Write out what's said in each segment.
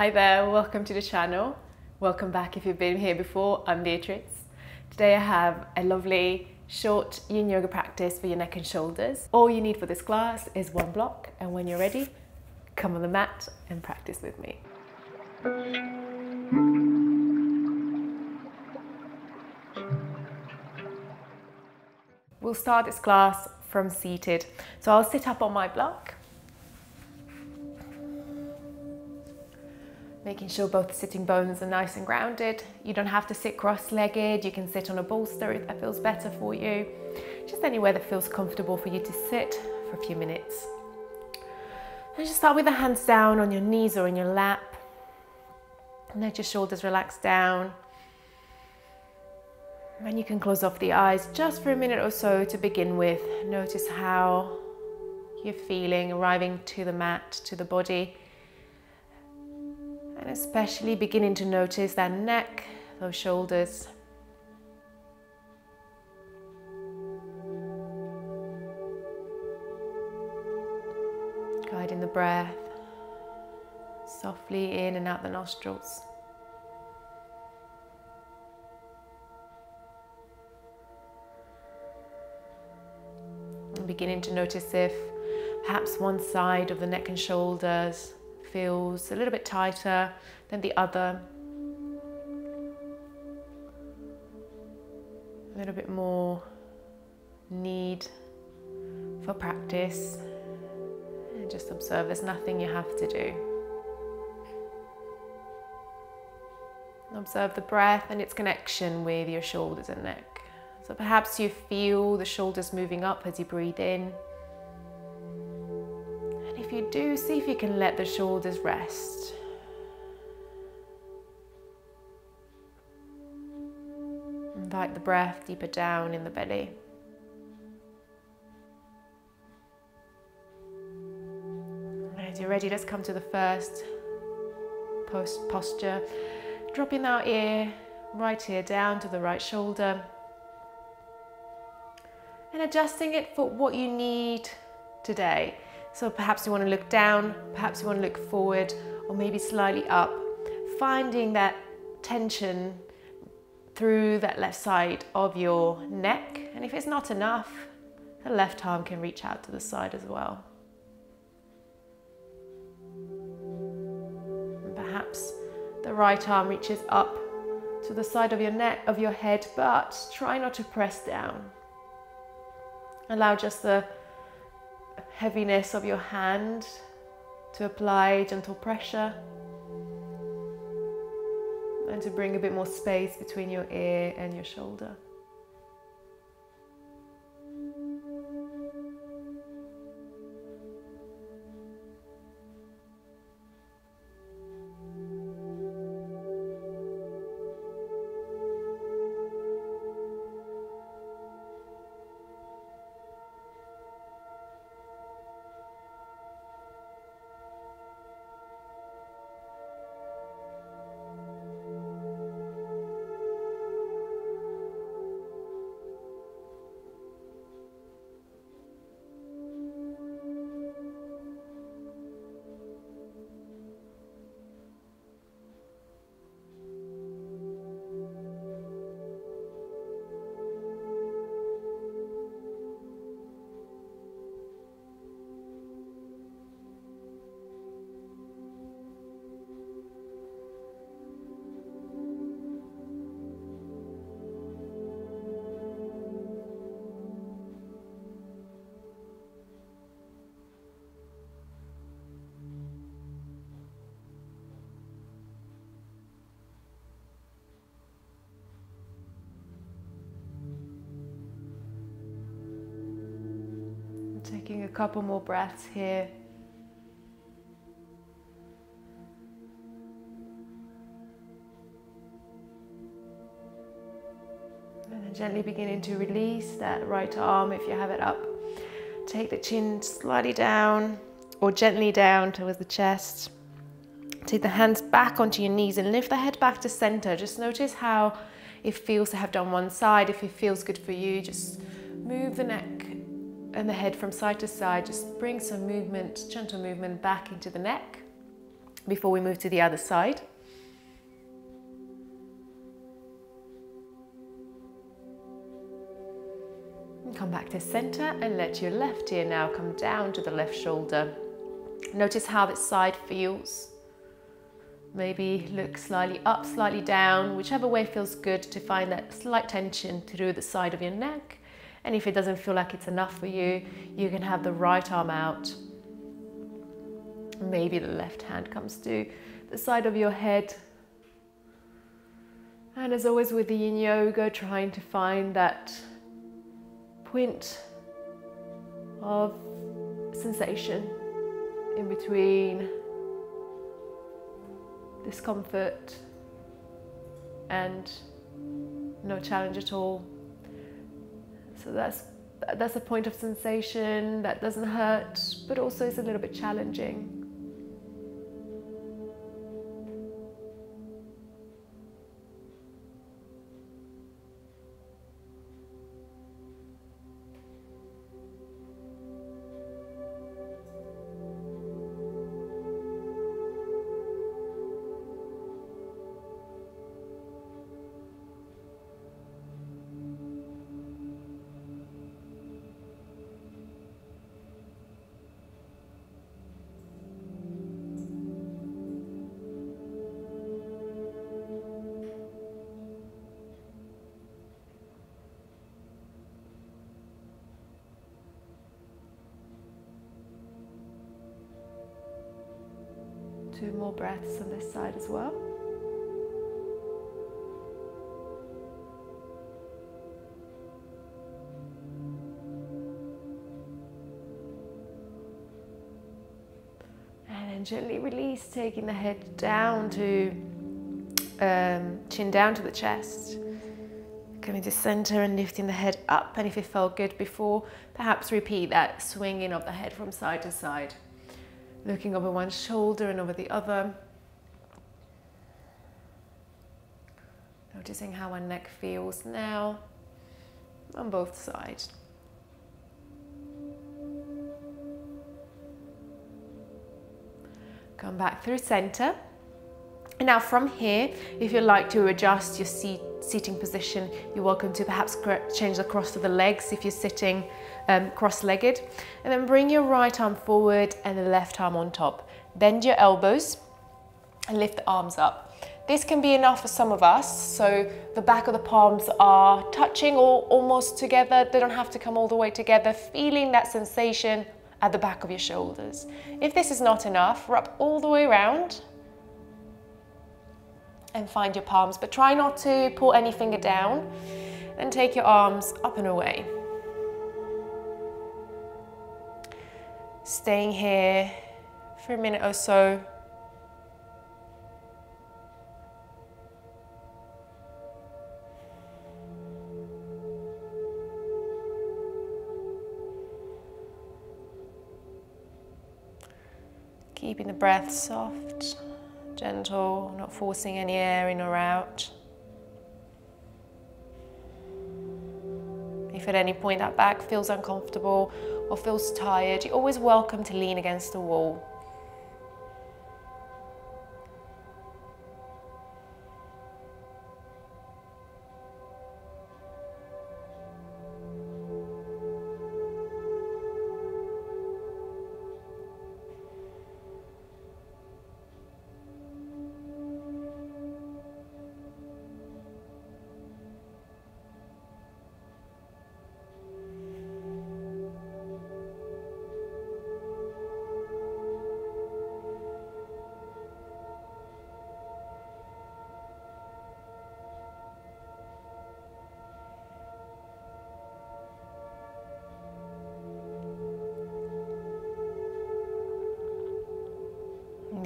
Hi there, welcome to the channel. Welcome back if you've been here before. I'm Beatrice. Today I have a lovely short yin yoga practice for your neck and shoulders. All you need for this class is one block and when you're ready, come on the mat and practice with me. We'll start this class from seated. So I'll sit up on my block. Making sure both sitting bones are nice and grounded. You don't have to sit cross-legged. You can sit on a bolster if that feels better for you. Just anywhere that feels comfortable for you to sit for a few minutes. And just start with the hands down on your knees or in your lap. And let your shoulders relax down. And you can close off the eyes just for a minute or so to begin with. Notice how you're feeling arriving to the mat, to the body. And especially beginning to notice that neck, those shoulders. Guiding the breath softly in and out the nostrils. Beginning to notice if perhaps one side of the neck and shoulders feels a little bit tighter than the other. A little bit more need for practice. And just observe there's nothing you have to do. Observe the breath and its connection with your shoulders and neck. So perhaps you feel the shoulders moving up as you breathe in. If you do, see if you can let the shoulders rest. Invite the breath deeper down in the belly. As you're ready, let's come to the first post posture. Dropping our ear right ear down to the right shoulder and adjusting it for what you need today. So perhaps you want to look down, perhaps you want to look forward, or maybe slightly up. Finding that tension through that left side of your neck. And if it's not enough, the left arm can reach out to the side as well. And perhaps the right arm reaches up to the side of your neck, of your head, but try not to press down. Allow just the heaviness of your hand to apply gentle pressure and to bring a bit more space between your ear and your shoulder. Taking a couple more breaths here. And then gently beginning to release that right arm if you have it up. Take the chin slightly down or gently down towards the chest. Take the hands back onto your knees and lift the head back to center. Just notice how it feels to have done one side. If it feels good for you, just move the neck and the head from side to side. Just bring some movement, gentle movement back into the neck. before we move to the other side. And Come back to center and let your left ear now come down to the left shoulder. Notice how this side feels. Maybe look slightly up, slightly down, whichever way feels good to find that slight tension through the side of your neck. And if it doesn't feel like it's enough for you, you can have the right arm out. Maybe the left hand comes to the side of your head. And as always with the yin yoga, trying to find that point of sensation in between discomfort and no challenge at all. So that's that's a point of sensation that doesn't hurt, but also is a little bit challenging. Two more breaths on this side as well. And then gently release, taking the head down to um, chin down to the chest. Coming to center and lifting the head up. And if it felt good before, perhaps repeat that swinging of the head from side to side looking over one shoulder and over the other. Noticing how our neck feels now on both sides. Come back through center. Now from here, if you'd like to adjust your seat, seating position, you're welcome to perhaps change the cross to the legs if you're sitting um, cross-legged. And then bring your right arm forward and the left arm on top. Bend your elbows and lift the arms up. This can be enough for some of us, so the back of the palms are touching or almost together. They don't have to come all the way together, feeling that sensation at the back of your shoulders. If this is not enough, wrap all the way around and find your palms, but try not to pull any finger down. and take your arms up and away. staying here for a minute or so. Keeping the breath soft, gentle, not forcing any air in or out. If at any point that back feels uncomfortable or feels tired, you're always welcome to lean against the wall.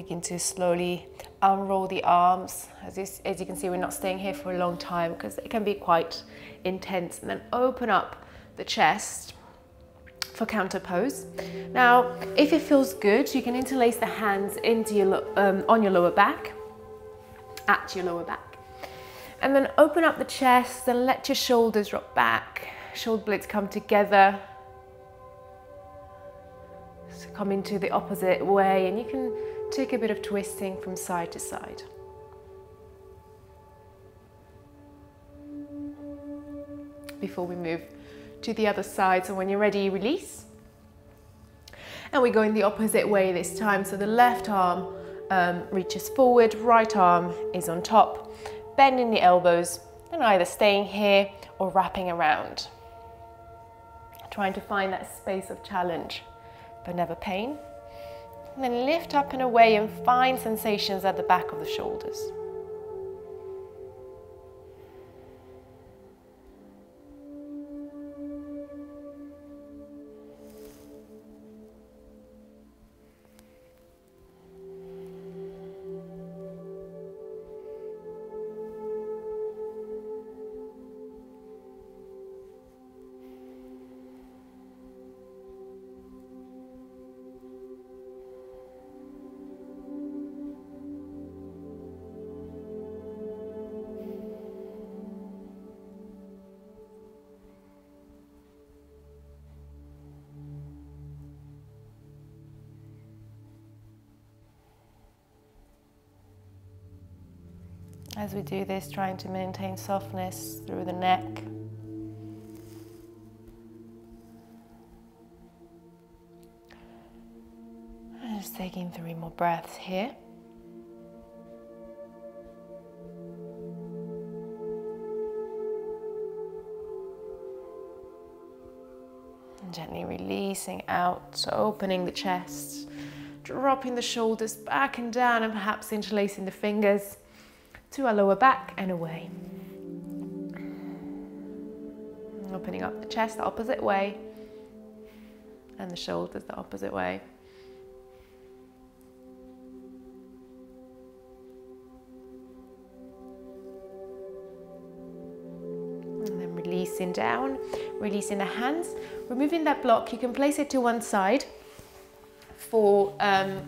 Begin to slowly unroll the arms. As you, as you can see, we're not staying here for a long time because it can be quite intense. And then open up the chest for counter pose. Now, if it feels good, you can interlace the hands into your, um, on your lower back, at your lower back. And then open up the chest and let your shoulders drop back. Shoulder blades come together. So come into the opposite way and you can take a bit of twisting from side to side. Before we move to the other side, so when you're ready, release. And we go in the opposite way this time. So the left arm um, reaches forward, right arm is on top, bending the elbows and either staying here or wrapping around. Trying to find that space of challenge, but never pain. And then lift up and away and find sensations at the back of the shoulders. As we do this, trying to maintain softness through the neck. Just taking three more breaths here. And gently releasing out, opening the chest, dropping the shoulders back and down, and perhaps interlacing the fingers to our lower back and away. Opening up the chest the opposite way and the shoulders the opposite way. And then releasing down, releasing the hands, removing that block. You can place it to one side for um,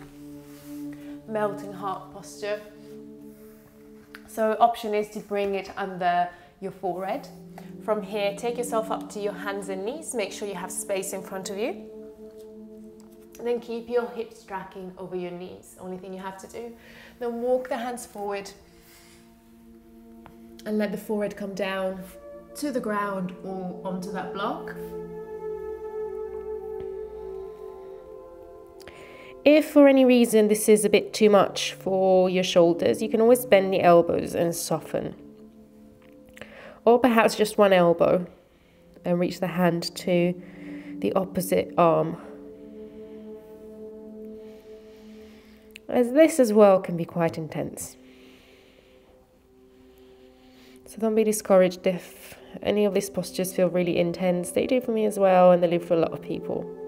melting heart posture. So option is to bring it under your forehead. From here, take yourself up to your hands and knees. Make sure you have space in front of you. And then keep your hips tracking over your knees. Only thing you have to do. Then walk the hands forward and let the forehead come down to the ground or onto that block. If for any reason this is a bit too much for your shoulders, you can always bend the elbows and soften. Or perhaps just one elbow and reach the hand to the opposite arm. As this as well can be quite intense. So don't be discouraged if any of these postures feel really intense. They do for me as well, and they do for a lot of people.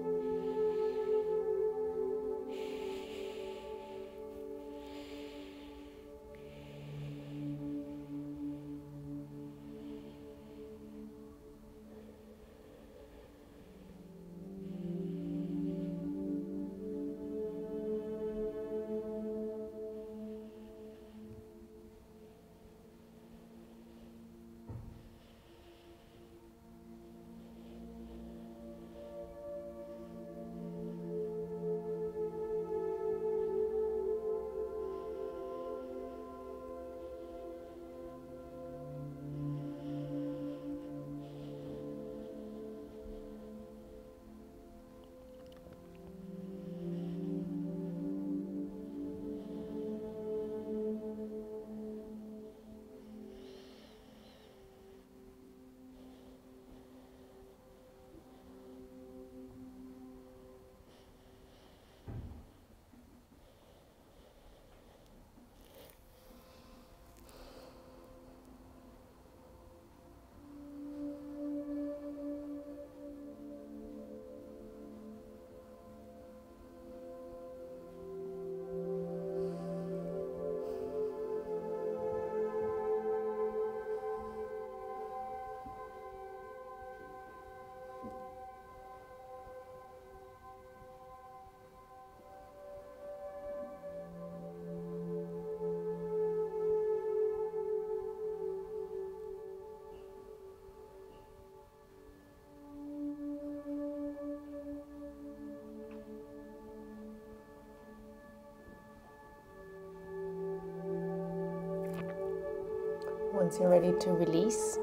Once you're ready to release,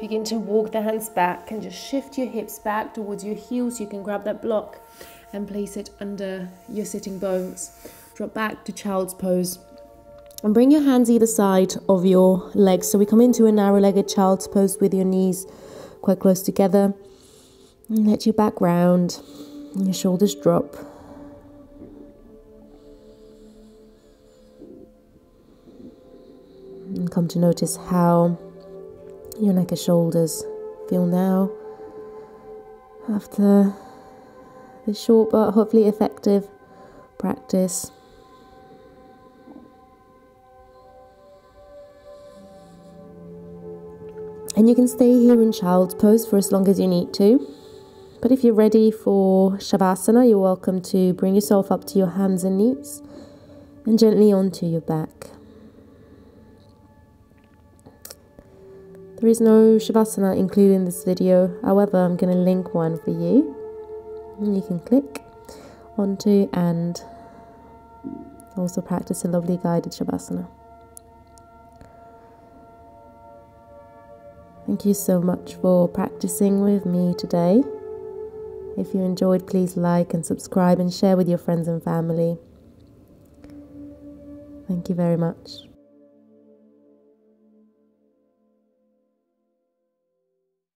begin to walk the hands back and just shift your hips back towards your heels. You can grab that block and place it under your sitting bones. Drop back to child's pose. And bring your hands either side of your legs. So we come into a narrow legged child's pose with your knees quite close together. And let your back round and your shoulders drop. To notice how your neck and shoulders feel now after this short but hopefully effective practice. And you can stay here in child's pose for as long as you need to. But if you're ready for Shavasana, you're welcome to bring yourself up to your hands and knees and gently onto your back. There is no Shavasana included in this video, however, I'm going to link one for you. You can click onto and also practice a lovely guided Shavasana. Thank you so much for practicing with me today. If you enjoyed, please like and subscribe and share with your friends and family. Thank you very much.